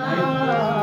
Amen.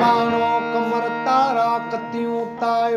माणो कमर तारा कतियूं ताए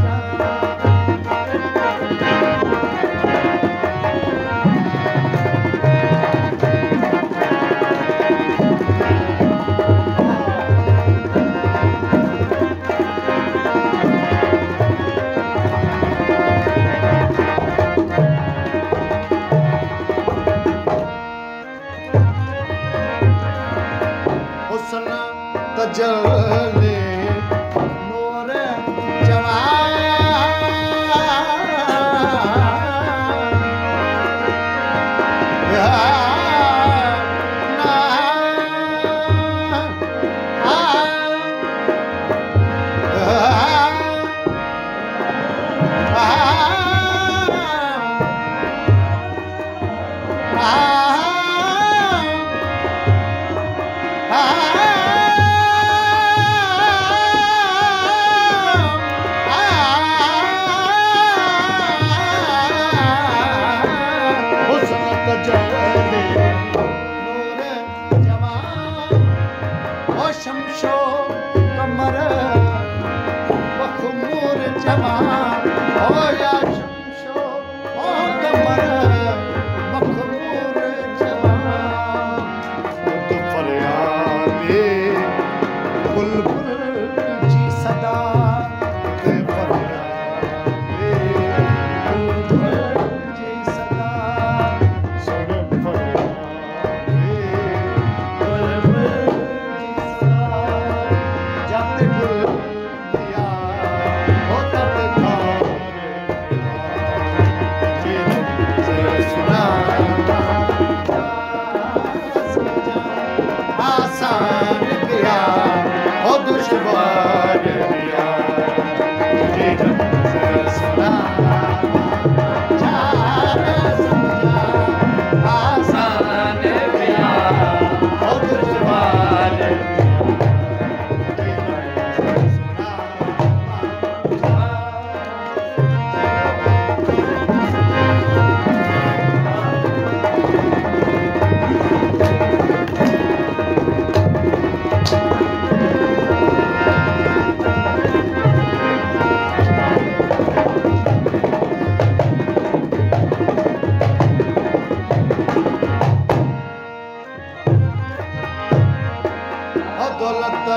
अदौलत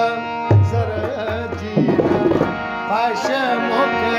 sir जी मोलत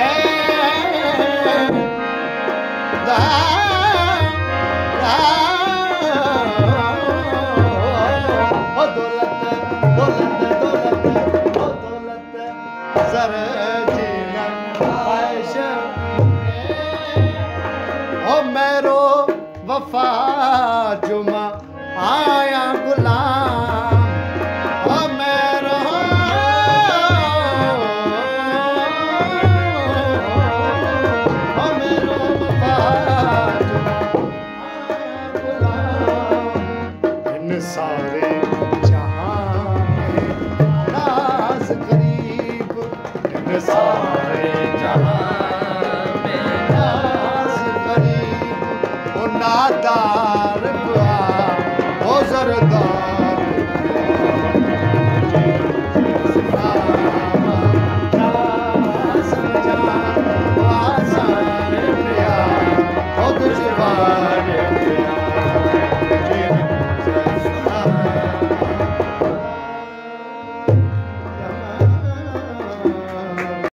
song.